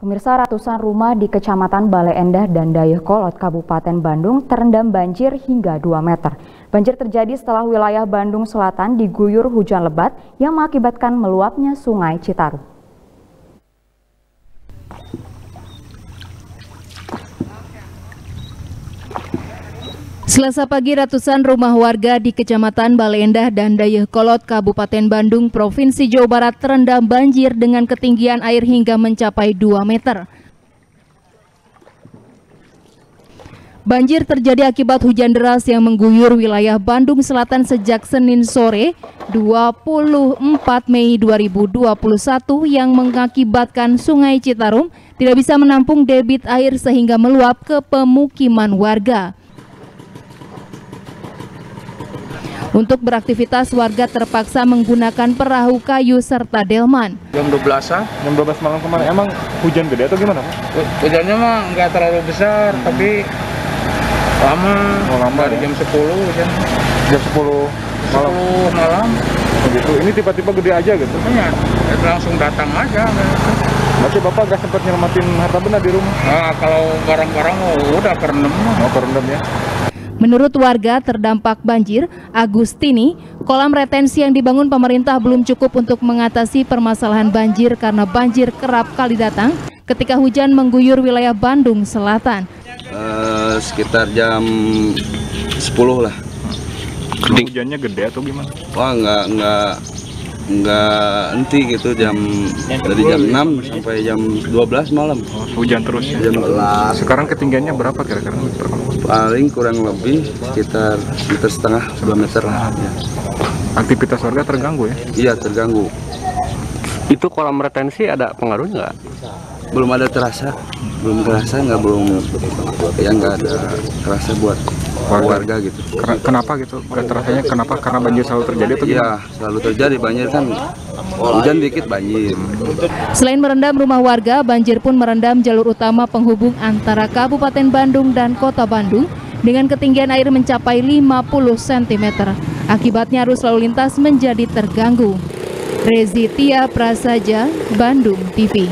Pemirsa ratusan rumah di Kecamatan Bale Endah dan Dayakolot, Kabupaten Bandung terendam banjir hingga 2 meter. Banjir terjadi setelah wilayah Bandung Selatan diguyur hujan lebat yang mengakibatkan meluapnya sungai Citarum. Selasa pagi ratusan rumah warga di Kecamatan Balendah dan Dayakolot, Kabupaten Bandung, Provinsi Jawa Barat terendam banjir dengan ketinggian air hingga mencapai 2 meter. Banjir terjadi akibat hujan deras yang mengguyur wilayah Bandung Selatan sejak Senin sore 24 Mei 2021 yang mengakibatkan Sungai Citarum tidak bisa menampung debit air sehingga meluap ke pemukiman warga. Untuk beraktivitas warga terpaksa menggunakan perahu kayu serta delman. Jam 12 ah. Jam 12 malam kemarin emang hujan gede atau gimana Pak? Hujannya mah nggak terlalu besar, tapi lama. Oh, lama Dari ya? jam 10 hujan. Jam 10 malam 10 malam. gitu. Ini tiba-tiba gede aja gitu. Makanya langsung datang aja. Berarti Bapak gak sempat nyelamatin harta benda di rumah? Nah, kalau barang-barang oh, udah kerendam. Oh, kerendam ya. Menurut warga terdampak banjir, Agustini, kolam retensi yang dibangun pemerintah belum cukup untuk mengatasi permasalahan banjir karena banjir kerap kali datang ketika hujan mengguyur wilayah Bandung Selatan. Eh, sekitar jam 10 lah. Hujannya gede atau gimana? Wah nggak nggak nggak henti gitu jam dari jam 6 sampai jam 12 malam. Oh, hujan terus ya. Jam 11 Sekarang ketinggiannya berapa kira-kira? paling kurang lebih sekitar meter setengah 2 meter lah. Ya. Aktivitas warga terganggu ya? Iya terganggu. Itu kolam retensi ada pengaruhnya nggak? Belum ada terasa, belum terasa nggak belum ya nggak ada terasa buat Warga. warga, gitu. Ken- Kenapa gitu? Gak terasanya kenapa? Karena banjir selalu terjadi atau gimana? Iya selalu terjadi banjir kan hujan dikit banjir. Selain merendam rumah warga, banjir pun merendam jalur utama penghubung antara Kabupaten Bandung dan Kota Bandung dengan ketinggian air mencapai 50 cm. Akibatnya arus lalu lintas menjadi terganggu. Rezi Tia Prasaja, Bandung TV.